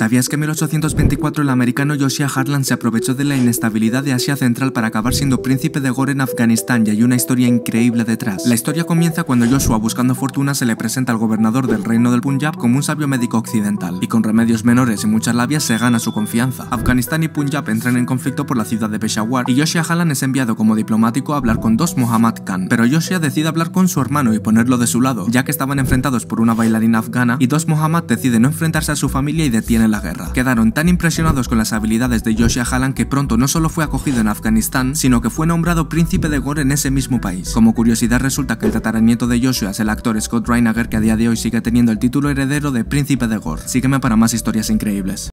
¿Sabías que en 1824 el americano Josiah Harlan se aprovechó de la inestabilidad de Asia Central para acabar siendo príncipe de Gore en Afganistán y hay una historia increíble detrás? La historia comienza cuando Joshua buscando fortuna se le presenta al gobernador del reino del Punjab como un sabio médico occidental y con remedios menores y muchas labias se gana su confianza. Afganistán y Punjab entran en conflicto por la ciudad de Peshawar y Josiah Harlan es enviado como diplomático a hablar con dos Muhammad Khan, pero Josiah decide hablar con su hermano y ponerlo de su lado, ya que estaban enfrentados por una bailarina afgana y dos Muhammad decide no enfrentarse a su familia y detiene la guerra. Quedaron tan impresionados con las habilidades de Joshua Hallan que pronto no solo fue acogido en Afganistán, sino que fue nombrado príncipe de Gore en ese mismo país. Como curiosidad resulta que el tataranieto de Joshua es el actor Scott Reinager que a día de hoy sigue teniendo el título heredero de príncipe de Gore. Sígueme para más historias increíbles.